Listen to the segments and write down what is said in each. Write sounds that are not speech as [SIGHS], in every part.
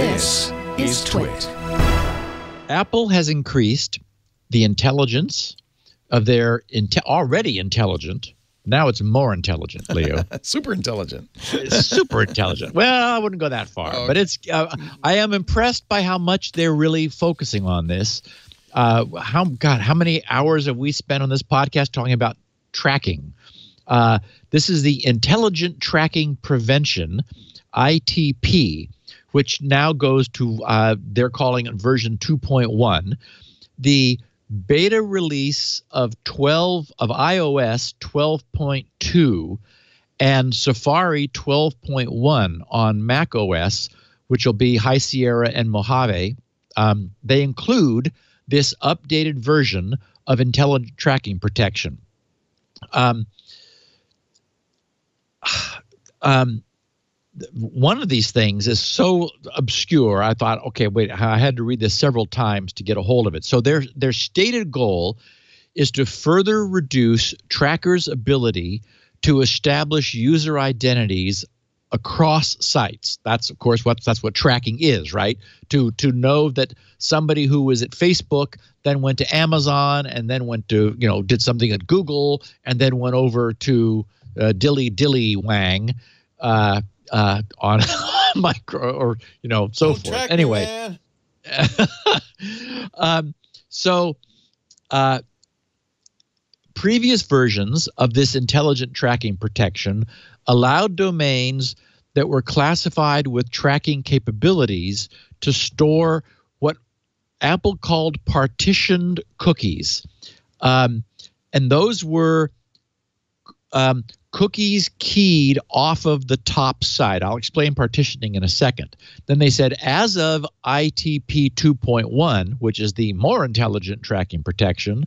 This is TWiT. Apple has increased the intelligence of their inte- already intelligent. Now it's more intelligent, Leo. [LAUGHS] Super intelligent. Super intelligent. Well, I wouldn't go that far, Oh, but it's. Uh, I am impressed by how much they're really focusing on this. Uh, how God, how many hours have we spent on this podcast talking about tracking? Uh, this is the Intelligent Tracking Prevention, ITP, which now goes to uh, they're calling it version 2.1. The beta release of 12 of iOS 12.2 and Safari 12.1 on Mac OS, which will be High Sierra and Mojave. Um, they include this updated version of intelligent tracking protection. Um, [SIGHS] um, one of these things is so obscure. I thought, okay, wait, I had to read this several times to get a hold of it. So their their stated goal is to further reduce trackers' ability to establish user identities across sites. That's of course what that's what tracking is, right? To to know that somebody who was at Facebook then went to Amazon and then went to you know did something at Google and then went over to uh, Dilly Dilly Wang uh, uh, on [LAUGHS] micro or you know so Don't forth. Anyway, [LAUGHS] um, so uh, previous versions of this intelligent tracking protection allowed domains that were classified with tracking capabilities to store what Apple called partitioned cookies. Um, and those were um, cookies keyed off of the top side. I'll explain partitioning in a second. Then they said, as of ITP 2.1, which is the more intelligent tracking protection,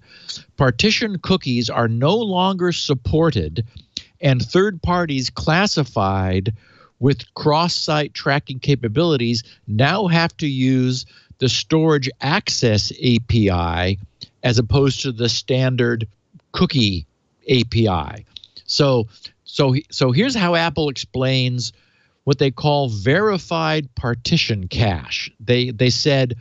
partition cookies are no longer supported, and third parties classified with cross site tracking capabilities now have to use the storage access API as opposed to the standard cookie API. So so so here's how Apple explains what they call verified partition cache. They they said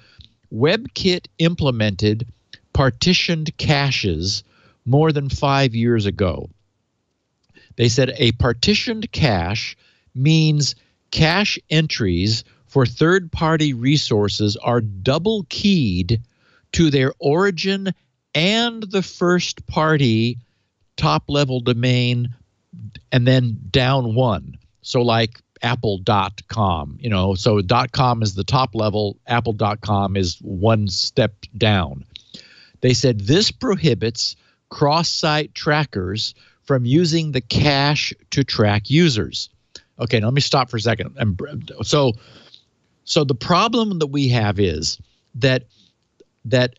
WebKit implemented partitioned caches more than 5 years ago. They said a partitioned cache means cache entries for third-party resources are double keyed to their origin and the first party top level domain and then down one. So like apple.com, you know, so .com is the top level, apple.com is one step down. They said this prohibits cross-site trackers from using the cache to track users. Okay, now let me stop for a second. And so so the problem that we have is that that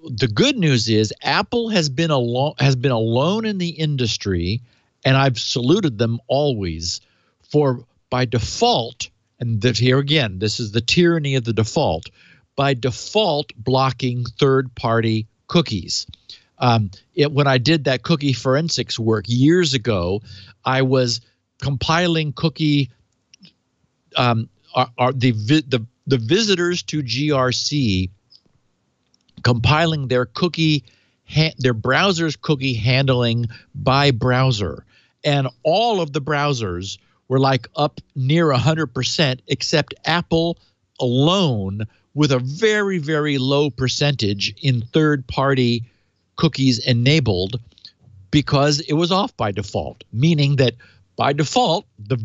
the good news is Apple has been alone has been alone in the industry, and I've saluted them always for by default. And that here again, this is the tyranny of the default. By default, blocking third-party cookies. Um, it, when I did that cookie forensics work years ago, I was compiling cookie um, are, are the, the the visitors to GRC compiling their cookie ha- their browser's cookie handling by browser. And all of the browsers were like up near 100% except Apple alone with a very very low percentage in third party cookies enabled because it was off by default meaning that by default the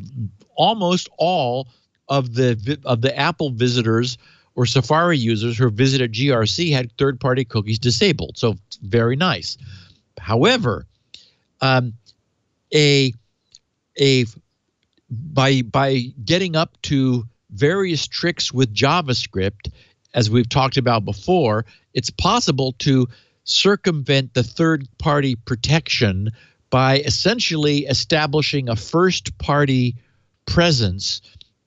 almost all of the of the Apple visitors or Safari users who visited GRC had third-party cookies disabled. So very nice. However, um, a a by by getting up to various tricks with JavaScript, as we've talked about before, it's possible to circumvent the third-party protection by essentially establishing a first-party presence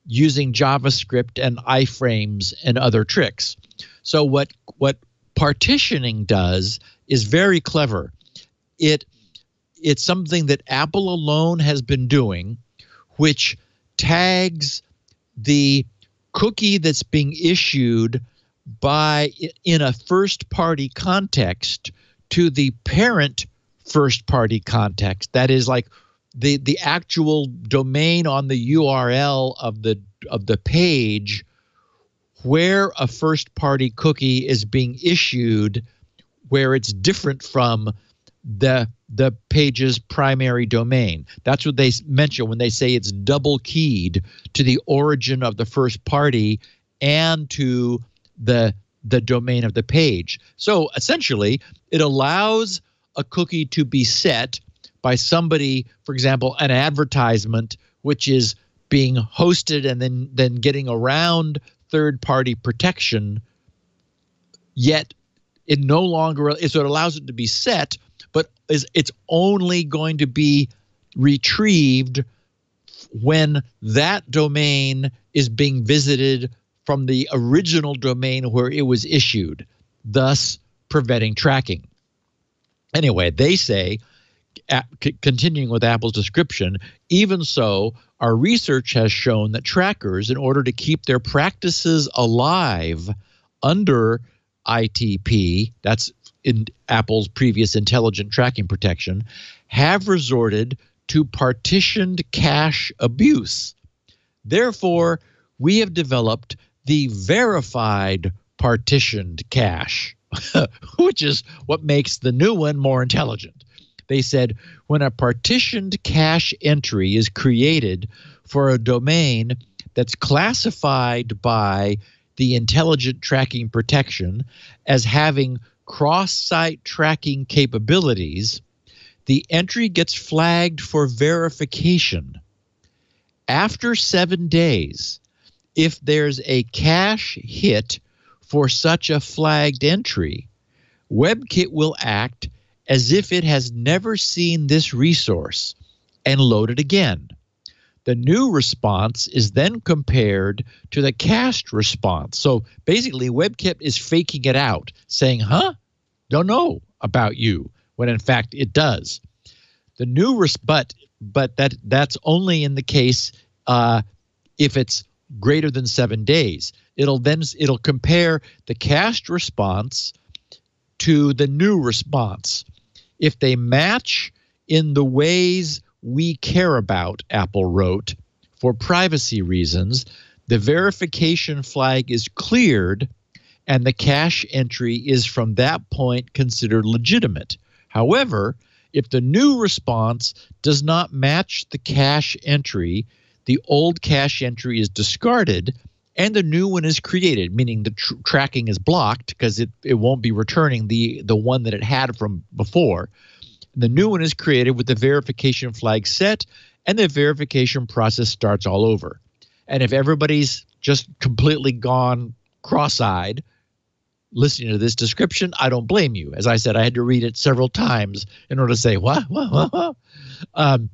using JavaScript and iframes and other tricks. So what what partitioning does is very clever. It it's something that Apple alone has been doing, which tags the cookie that's being issued by in a first party context to the parent first party context that is like the the actual domain on the URL of the of the page where a first party cookie is being issued where it's different from the the page's primary domain. That's what they mention when they say it's double keyed to the origin of the first party and to the the domain of the page. So essentially, it allows a cookie to be set by somebody, for example, an advertisement which is being hosted and then then getting around third party protection yet it no longer so it allows it to be set but is it's only going to be retrieved when that domain is being visited from the original domain where it was issued, thus preventing tracking. Anyway, they say, continuing with Apple's description, even so, our research has shown that trackers, in order to keep their practices alive under ITP, that's in Apple's previous intelligent tracking protection, have resorted to partitioned cache abuse. Therefore, we have developed the verified partitioned cache, [LAUGHS] which is what makes the new one more intelligent. They said when a partitioned cache entry is created for a domain that's classified by the intelligent tracking protection as having cross site tracking capabilities, the entry gets flagged for verification. After seven days, if there's a cache hit for such a flagged entry, WebKit will act as if it has never seen this resource and load it again. The new response is then compared to the cached response. So basically, WebKit is faking it out, saying, huh, don't know about you, when in fact it does. The new res- but but that that's only in the case uh, if it's greater than seven days. It'll then it'll compare the cached response to the new response. If they match in the ways we care about, Apple wrote, for privacy reasons, the verification flag is cleared and the cache entry is from that point considered legitimate. However, if the new response does not match the cache entry, the old cache entry is discarded and the new one is created, meaning the tr- tracking is blocked because it, it won't be returning the, the one that it had from before. The new one is created with the verification flag set, and the verification process starts all over. And if everybody's just completely gone cross eyed listening to this description, I don't blame you. As I said, I had to read it several times in order to say, what, what, what, what? Um,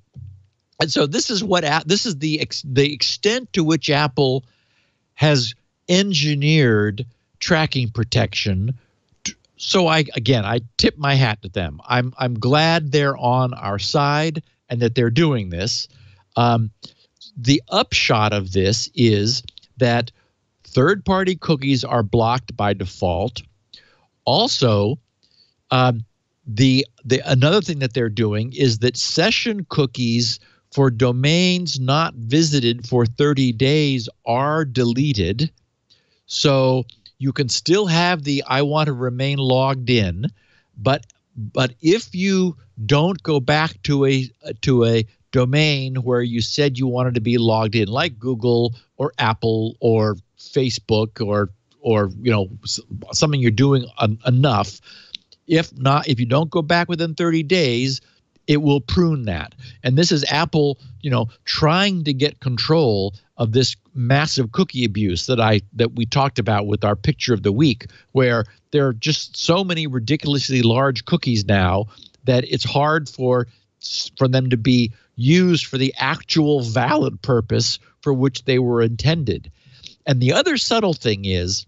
and so this is what this is the the extent to which Apple has engineered tracking protection. So I again I tip my hat to them. I'm I'm glad they're on our side and that they're doing this. Um, the upshot of this is that third party cookies are blocked by default. Also, um, the the another thing that they're doing is that session cookies for domains not visited for 30 days are deleted. So you can still have the I want to remain logged in, but but if you don't go back to a to a domain where you said you wanted to be logged in like Google or Apple or Facebook or or you know something you're doing enough if not if you don't go back within 30 days it will prune that. And this is Apple, you know, trying to get control of this massive cookie abuse that I that we talked about with our picture of the week, where there are just so many ridiculously large cookies now that it's hard for for them to be used for the actual valid purpose for which they were intended. And the other subtle thing is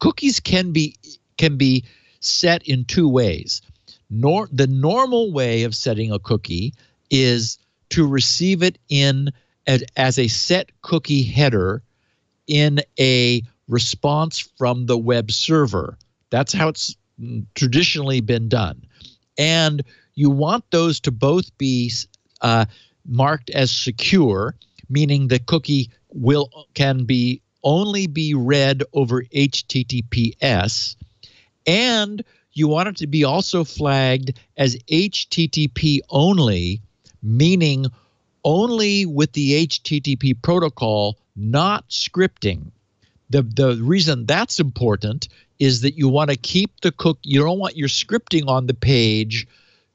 cookies can be can be set in two ways nor the normal way of setting a cookie is to receive it in as, as a set cookie header in a response from the web server. That's how it's traditionally been done. And you want those to both be uh, marked as secure, meaning the cookie will can be only be read over HTTPS, and you want it to be also flagged as HTTP only, meaning only with the HTTP protocol, not scripting. The, the reason that's important is that you want to keep the cook, you don't want your scripting on the page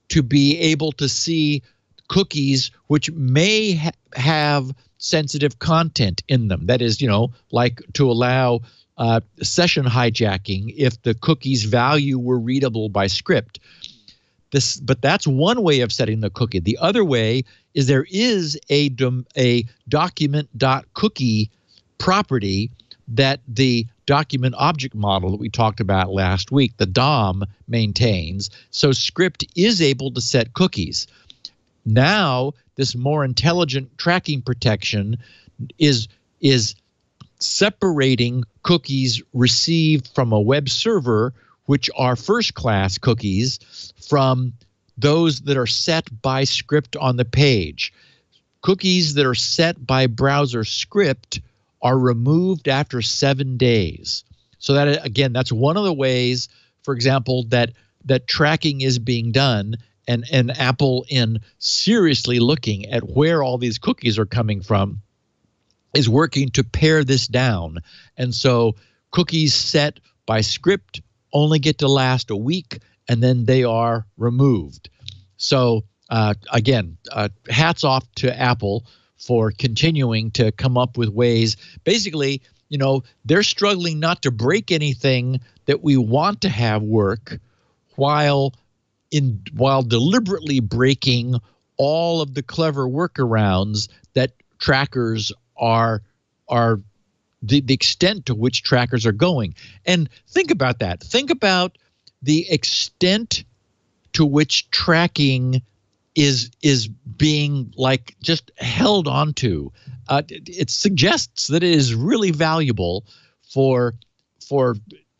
to be able to see cookies which may ha- have sensitive content in them. That is, you know, like to allow uh, session hijacking if the cookie's value were readable by script. This, but that's one way of setting the cookie. The other way is there is a dom, a document.cookie property that the document object model that we talked about last week, the DOM maintains. So script is able to set cookies. Now, this more intelligent tracking protection is is separating cookies received from a web server, which are first class cookies, from those that are set by script on the page. Cookies that are set by browser script are removed after seven days. So that again, that's one of the ways, for example, that that tracking is being done and and Apple in seriously looking at where all these cookies are coming from is working to pare this down. And so cookies set by script only get to last a week and then they are removed. So uh, again, uh, hats off to Apple for continuing to come up with ways. Basically, you know, they're struggling not to break anything that we want to have work while in while deliberately breaking all of the clever workarounds that trackers are are the, the extent to which trackers are going. And think about that. Think about the extent to which tracking is is being like just held onto. Uh, it, it suggests that it is really valuable for for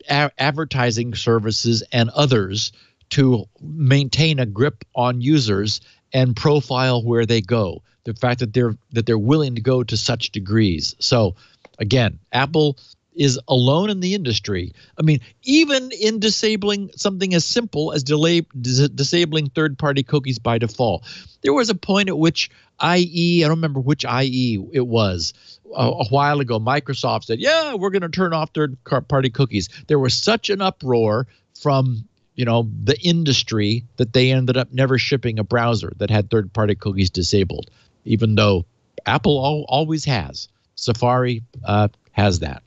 a- advertising services and others to maintain a grip on users and profile where they go. The fact that they're that they're willing to go to such degrees. So again, Apple is alone in the industry. I mean, even in disabling something as simple as delay, dis- disabling third-party cookies by default. There was a point at which IE, I don't remember which IE it was, a, a while ago, Microsoft said, "Yeah, we're going to turn off third-party cookies." There was such an uproar from you know the industry that they ended up never shipping a browser that had third-party cookies disabled, even though Apple al- always has. Safari uh, has that.